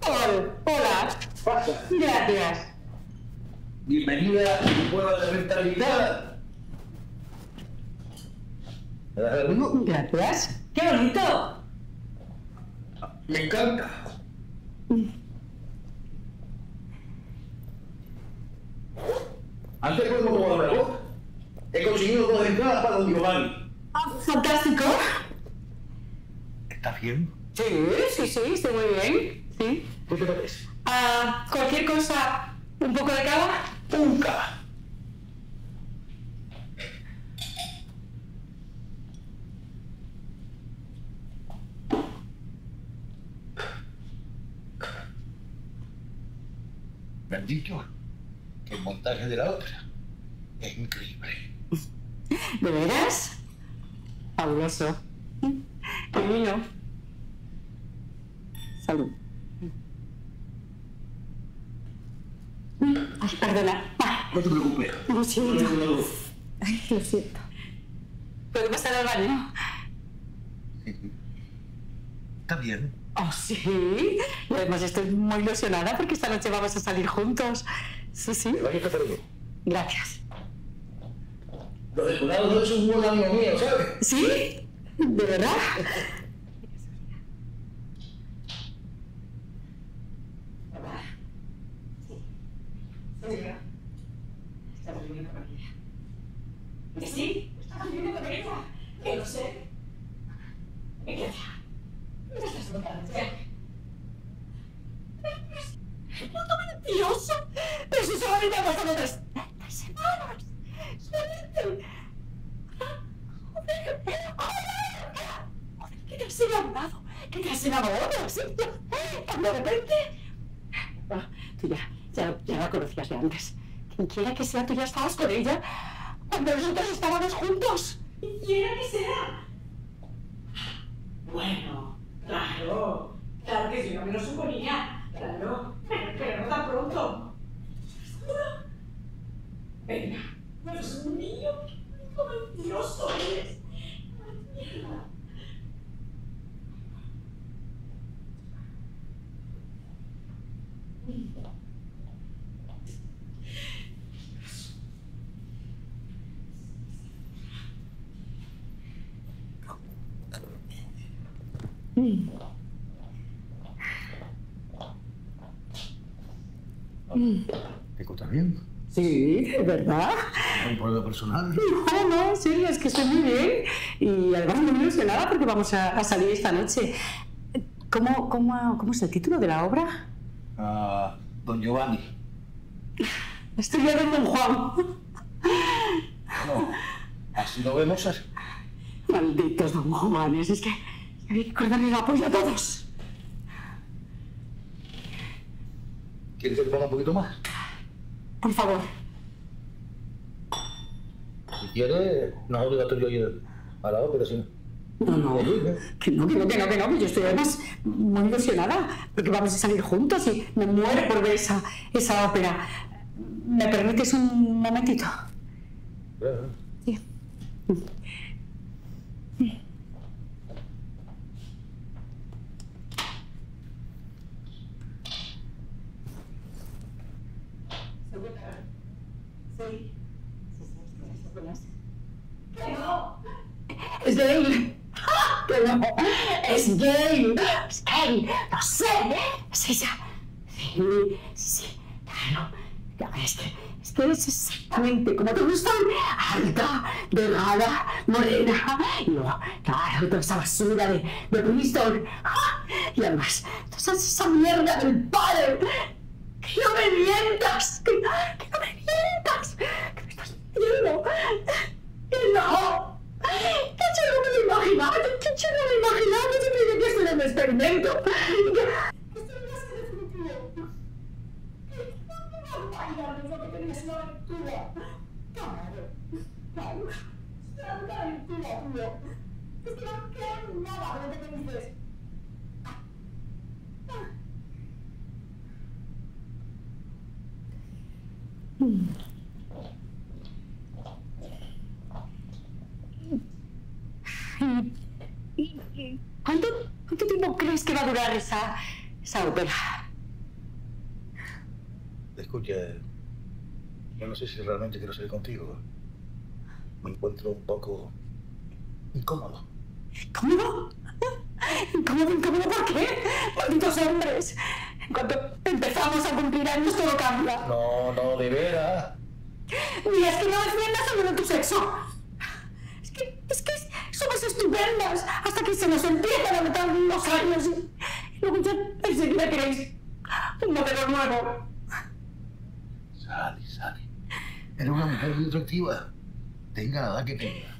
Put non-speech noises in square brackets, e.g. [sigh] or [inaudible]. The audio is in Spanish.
Hola. Hola. Pasa. Gracias. Bienvenida a mi prueba de rentabilidad. Gracias. ¡Qué bonito! Me encanta. Antes tomar algo. He conseguido dos entradas para Don Giovanni. Fantástico. ¿Estás bien? Sí, sí, sí, estoy muy bien. Sí. ¿Qué te parece? Ah, cualquier cosa, un poco de cava. Un cava. Me han dicho que el montaje de la ópera es increíble. ¿De veras? Fabuloso. [laughs] Mío. Salud. Ay, perdona. No te preocupes. lo siento. No. Ay, lo siento. ¿Puedo pasar al baño? Está bien. Oh, sí. Y además estoy muy ilusionada porque esta noche vamos a salir juntos. Sí, sí. El baño está para mí. Gracias. Los depurados no es un buen amigo mío, ¿sabes? ¿Sí? ¿De verdad? ¿Estás viviendo con ella? ¿Que sí? ¿Estás viviendo con ella? Que lo sé. ¿Y qué ¿Me estás contando? ¡Puto mentiroso! ¡Pero si solamente ha pasado tres, tres semanas! ¡Solamente! ¡Joder! ¡Joder! ¡Joder! ¿Qué te has enamorado? ¿Qué te has enamorado? ¿Sí? De repente... Ah, tú ya, ya, ya la conocías de antes. Quien quiera que sea, tú ya estabas con ella cuando nosotros estábamos juntos. Quien quiera que sea. Bueno, claro. Claro que sí, no me lo suponía. Claro. Pero, no tan pronto. ¿Segura? Venga, un niño. ¡Qué mentiroso eres! ¡Mierda! ¿Te encuentras bien? Sí, de verdad. ¿Un problema personal? No, no, serio, es que estoy muy bien. Y además muy ilusionada porque vamos a, a salir esta noche. ¿Cómo, cómo, ¿Cómo es el título de la obra? Ah, don Giovanni. [laughs] Estoy viendo Don Juan. No, así lo vemos. así. Malditos Don Juanes, es que hay que cortarle el apoyo a todos. ¿Quieres que te ponga un poquito más? Por favor. Si quieres, no es obligatorio ir a la ópera, sino... No, no, que no, que no, que no, que no, que yo estoy además muy ilusionada porque vamos a salir juntos y me muero por ver esa, esa ópera. ¿Me permites un momentito? Claro. Sí. Sí. No. Es gay. Que no. Es gay. Es gay. Lo sé. Es ella. Sí, sí. Claro. Ves que es que es exactamente como te gustan. Alta, delgada, morena. Y luego, claro, toda esa basura de, de Bristol. Y además, toda esa mierda del padre. Que no me mientas. Que me estás mintiendo. Que no. Que yo no me lo imaginaba. Que yo no me imaginaba. Que yo creía que esto era un experimento. Que, que esto era más que definitivo. Bailar lo que tenías una aventura. Claro, claro. Era una aventura, tío. Es que no creo nada de lo que me dices. ¿Y cuánto, tiempo crees que va a durar esa, esa ópera? Escucha, yo no sé si realmente quiero salir contigo. Me encuentro un poco incómodo. ¿Incómodo? ¿Incómodo, incómodo por qué? Malditos hombres. En cuanto empezamos a cumplir años todo cambia. No, no, de veras. Es que no defiendas solo de tu sexo. Es que, es que estupendas hasta que se nos empiezan a meter los años y, luego ya enseguida queréis un modelo nuevo. Sale, sale. Eres una mujer muy atractiva. Tenga la edad que tenga.